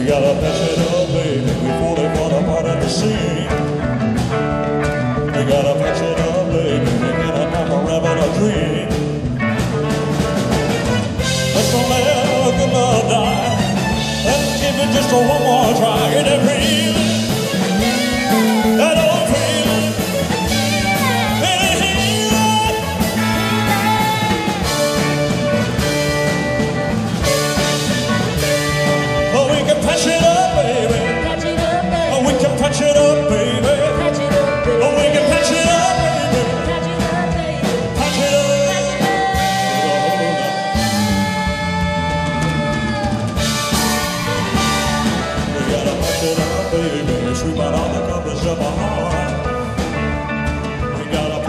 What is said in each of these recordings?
We gotta mess it up, baby. Before they fall apart at the seams. We gotta mess it up, baby. We gotta have forever to dream. Let's America die. Let's give it just a one more try.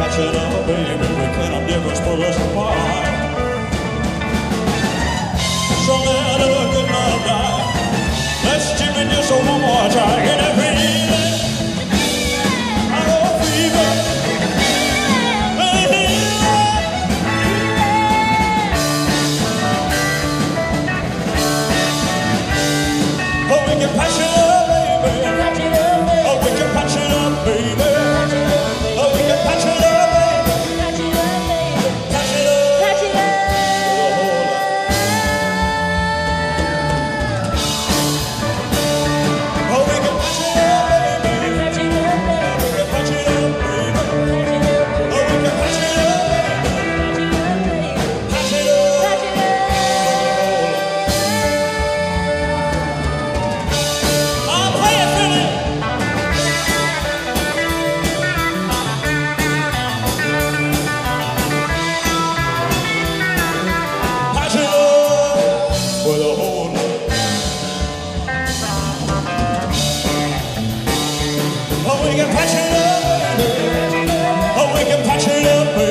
catching up, baby, we can have difference, pull us apart. So let her go. we can patch it up.